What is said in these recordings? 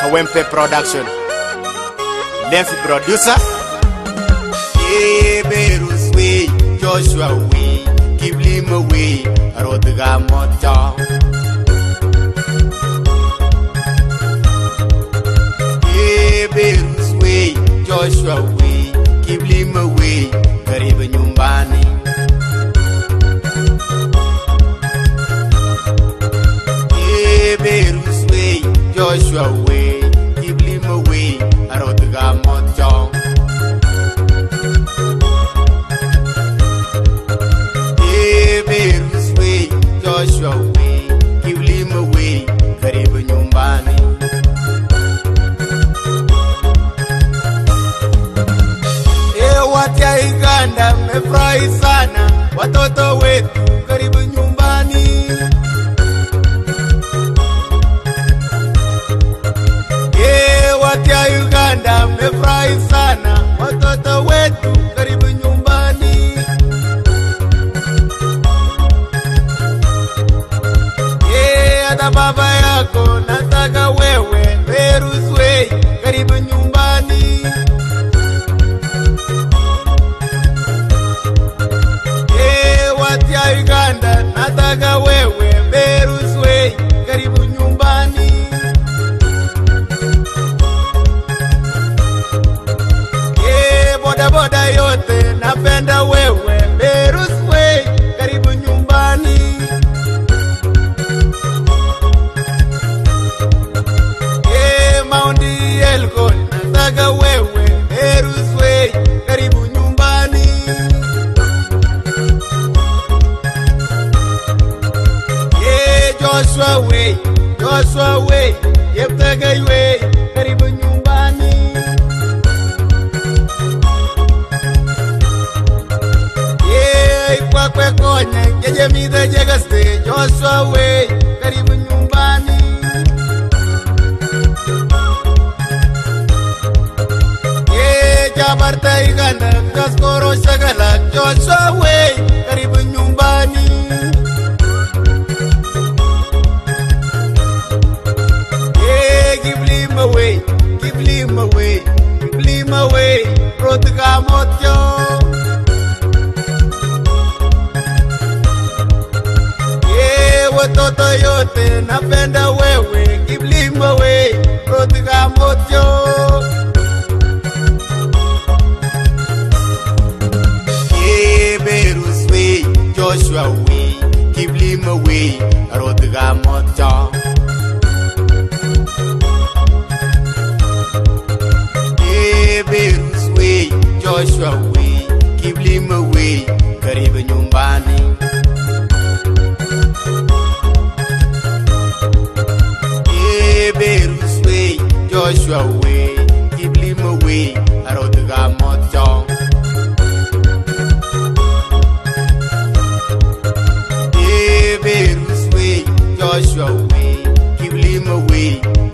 kawempe production lef producer joshua we give him away rodga moto joshua we karibu nyumbani ewatyaiganda mefurahi sana kona saka wewe veruswei karibu nyumbani ye watiya uganda nasaka wewe Joshua way, Joshua way, yep the gay way, Karibunyumbani. Yeah, Kwakwe Konya, Kajami the Jagaste, Joshua way, Karibunyumbani. Yeah, Jabarta Iganda, Kaskoro Shagala, Joshua way, Karibunyumbani. Yeah, watoto yote napenda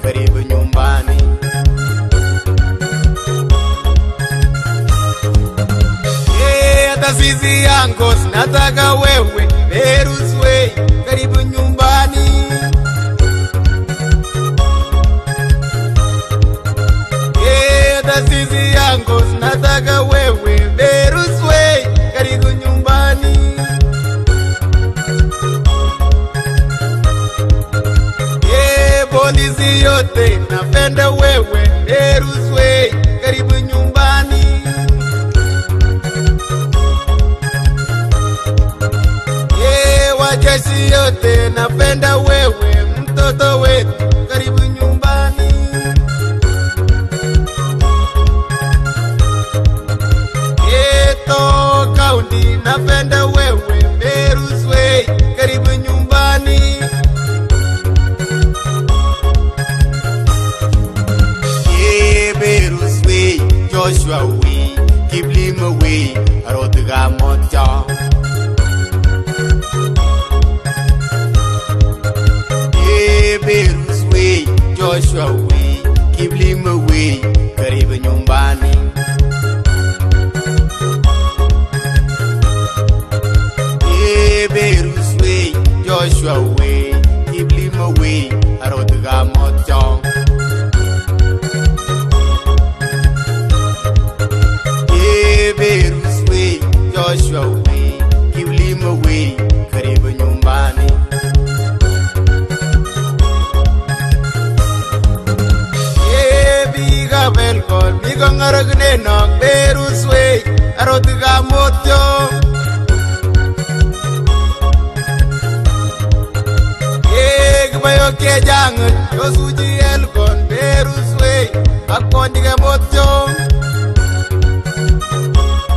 karibu nyumbani hata hey, zizi yangu zinataka wewe meruswei karibu nyumbani Peruzwe karibu nyumbani, ye wajeshi yote, napenda wewe mtoto wetu, karibu nyumbani, kaundi, napenda Joshua we keep him away rodga moto Beirut we Joshua we keep him away karibu nyumbani Beirut we Joshua we kabel kol mi ko ngarag ne nok beru swe arot ga motyo ek bayo ke jang yo suji el kon beru swe akon dige motyo